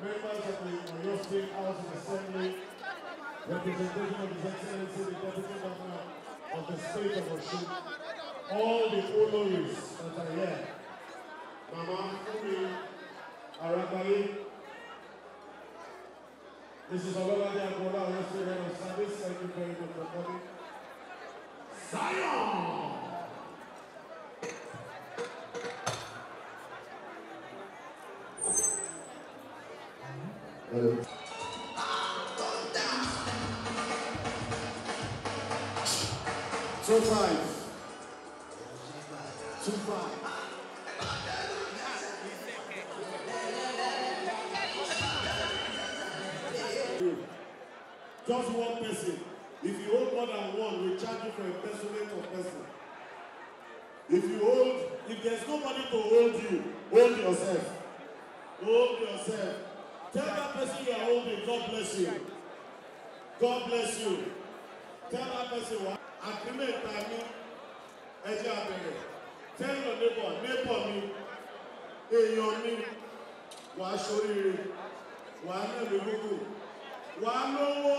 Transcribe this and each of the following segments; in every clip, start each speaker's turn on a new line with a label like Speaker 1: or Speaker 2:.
Speaker 1: Members of the Oyo State House of Assembly, representation of His Excellency, the Deputy Governor of the State of Osun, all the Oloris that are here, Mama Fumi Aragaye, Mrs. Ololade Agola, Oyo State Head of Service, thank you very much for coming. Zion! Two five. Two five. Just one person. If you hold more than one, we charge you for impersonate of person. If you hold, if there's nobody to hold you, hold yourself. Hold yourself. Tell that person you are holding, God bless you. God bless you. Tell that person what agreement ta ní ẹjẹ abẹrẹ. Tell your neighbor, neighbor mi, èèyàn mi, wàá ṣoríire, wàá nàlẹ́ gbogbo, wàá lówó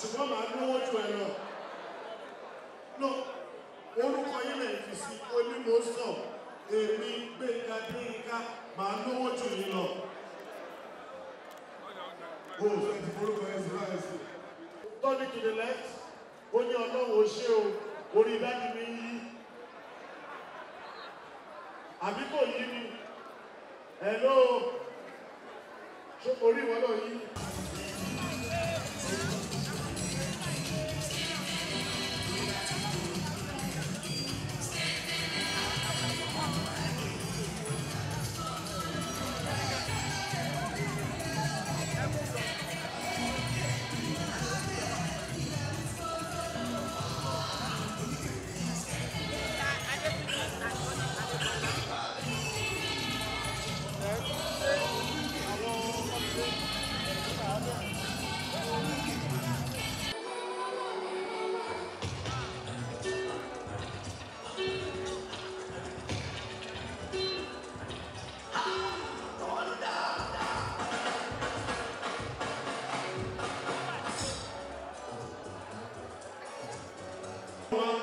Speaker 1: ṣùgbọ́n màá lówó ju ẹ lọ. No, orúkọ yín lè fi sí onímọ̀ọ́sọ̀, èmi Gbénga Gbénga, màá lówó ju yín lọ. O fẹ́ ti forúkọ yẹn sí láyé sí. Tọ́ni to the left, ó ní ọlọ́run ó ṣe o, orí dájú mi yí. Àbí kò yí ni? Hello, orí ìwọ náà yí?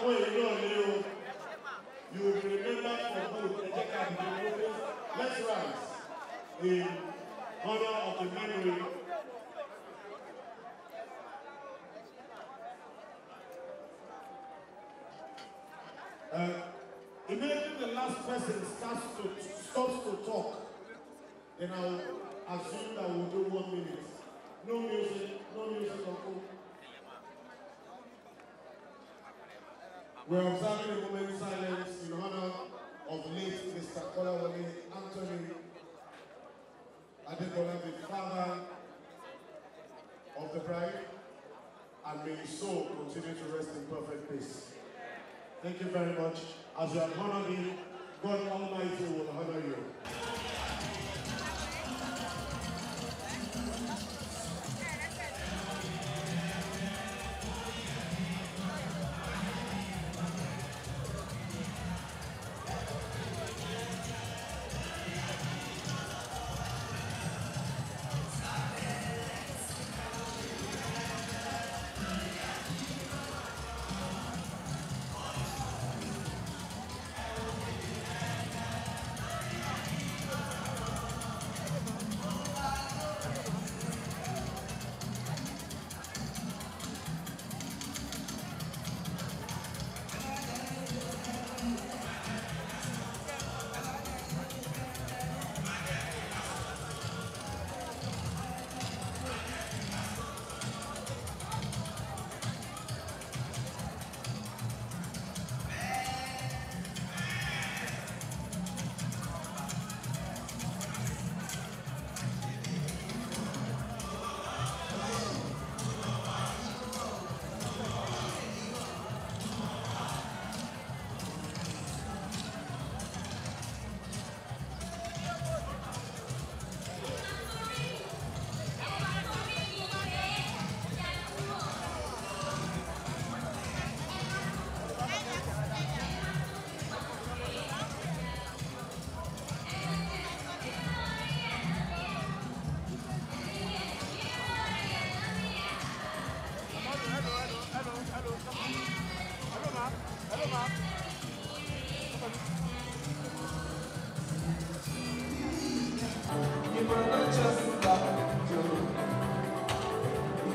Speaker 1: You will be remembered for. Let's rise in honor of the memory. Uh, the last person starts to stops to talk, then I'll assume that we'll do one minute. No music, no music. We're observing a moment silence in honor of late Mr. Kolawole Anthony Adekola, the father of the bride, and may his soul continue to rest in perfect peace. Thank you very much. As you have honored him, God Almighty will honor you.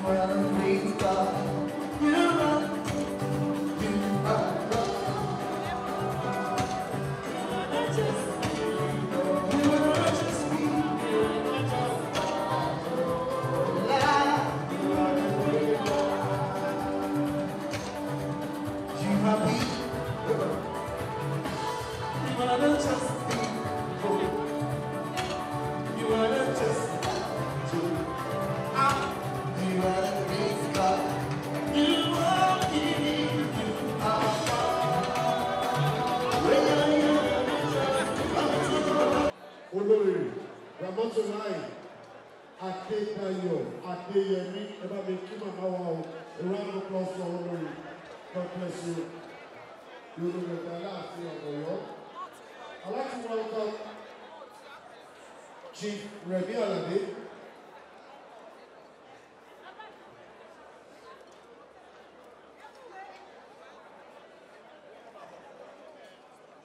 Speaker 1: Olórí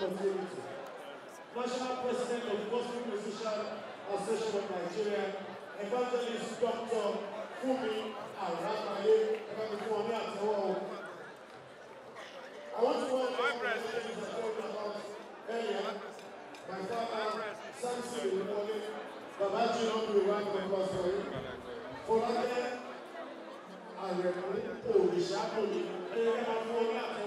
Speaker 1: community. National President of Gospel Musician Association of Nigeria, Evangelist Dr. Fumi Aramaye, Kamikwane Atawo. I want to welcome all the ladies I told about earlier. My father, Samson Imole, Babaji Nobu Iwagbe I Folake Aremoni Orishaboni, Eyeka Fumi Atawo.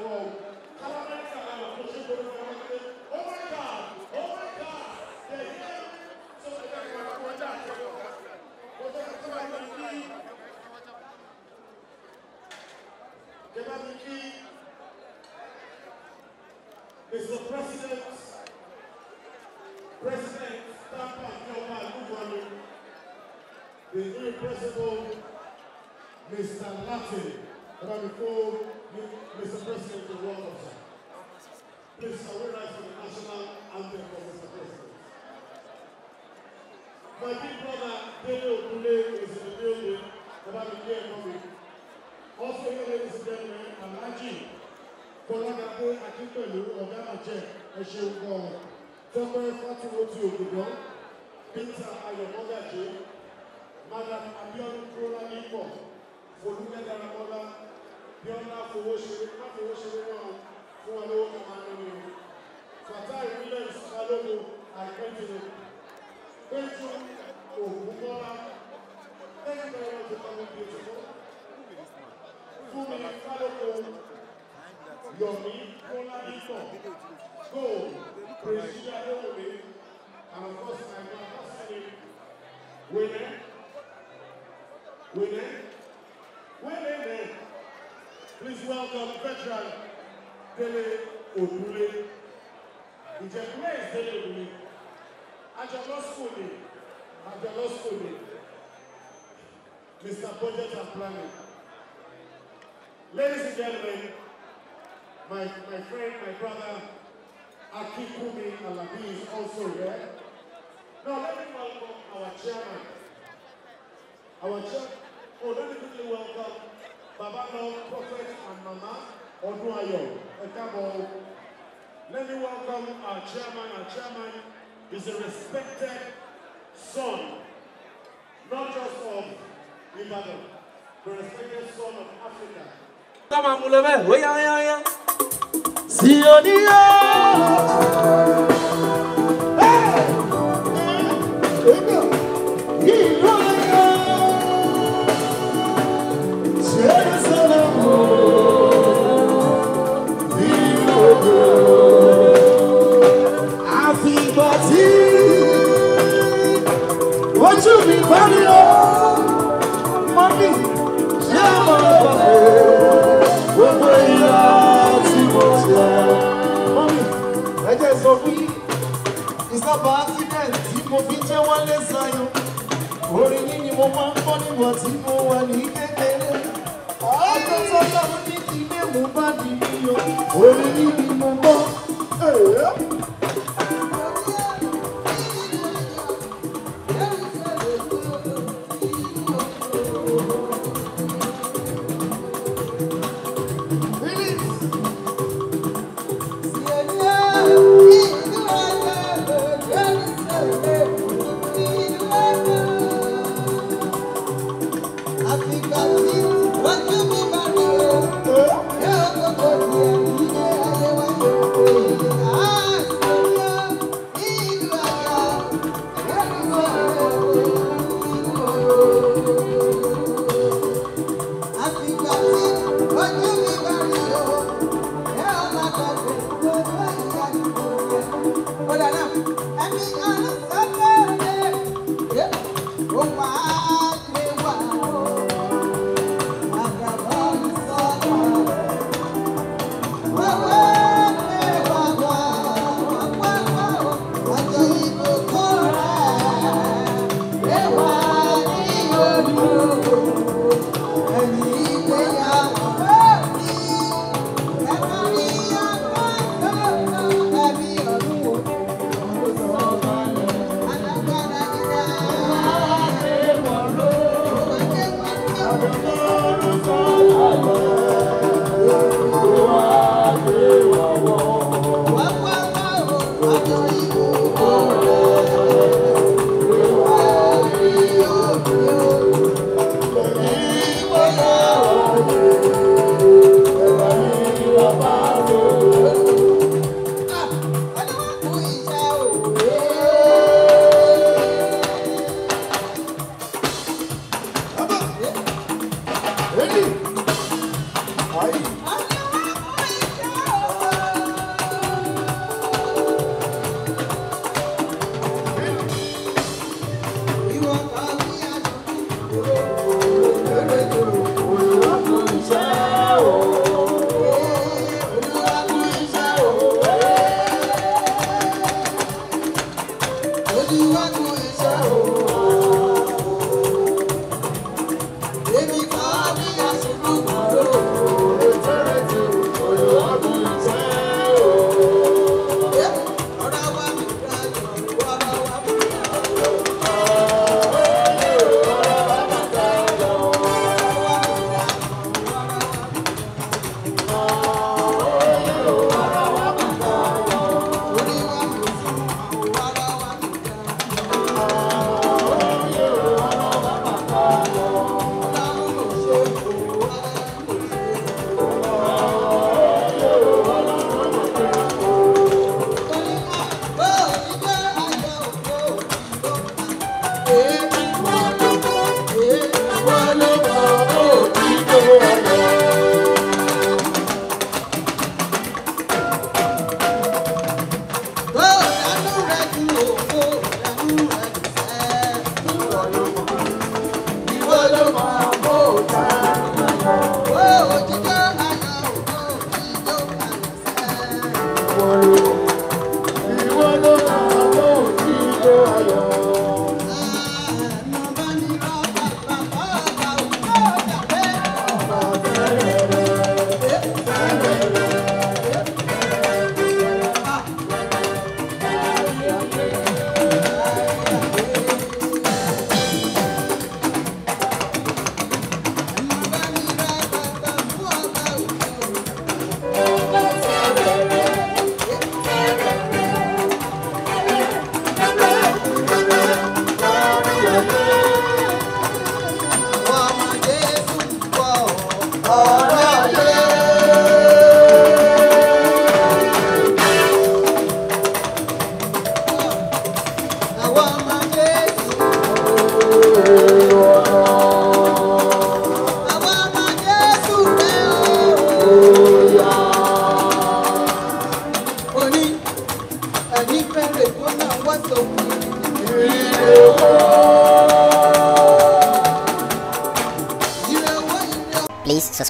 Speaker 1: My big brother, Dele Okule, is in the building. Jẹ́bá mi kí ẹ̀kọ́ mi. Also, here, ladies and gentlemen, Alhaji Kọ́lágadé Akínpẹ̀lú ọ̀gá àjẹ́ ẹ̀ṣẹ̀ gan-an. Tọ́pẹ́ Fátíwọ́tì Ògùdọ́, Peter Ayọ̀mọ́gàjé, Madam Abiodun Kúrọ́lánípọ̀, Folúkẹ́ Daramọ́lá, Bíọ́lá Fowóṣeré, má Fowóṣeré náà fún wọn lówó ń nínú. Fatai Williams Balógun Àìpẹ́jìnì, Rachel Ogunbola. Thank you very much for beautiful. Fumi Faloko, Yomi Kolaniko, Gold, Priscilla Yomi, and of course, my ambassador, Winner, Winner, Winner, men. Please welcome veteran Dele Odule. Ìjẹ̀bú mẹ́rin Dele Odule. School ni, Mr. Budget and Planning. Ladies and gentlemen, my, my friend, my brother, Akikumi Alabi is also here. Now let me welcome our chairman. Our chairman, oh, let me quickly welcome Baba Lord, Prophet and Mama Oduayo. Let me welcome our chairman. Our chairman is a respected son, not just of Ibadan, but a respected son of Africa.
Speaker 2: Tọ́mà mú lọ bẹ́ẹ̀, ó
Speaker 3: bàbá accident tí mo fi jẹ́ wálé sayọ. Orin yìí ni mo máa ń kọ́ nígbà tí mo wà ní kékeré. Ọjọ́ tó lọ́run ní ti ilé mú bá di níyọ. Orin yìí ni mo gbọ́.
Speaker 4: What Please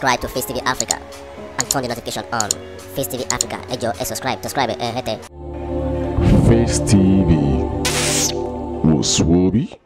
Speaker 4: subscribe to Face TV Africa and turn the notification on. Face TV Africa, ejo, e subscribe, subscribe, eh. eh
Speaker 5: Face TV
Speaker 6: was Swoby.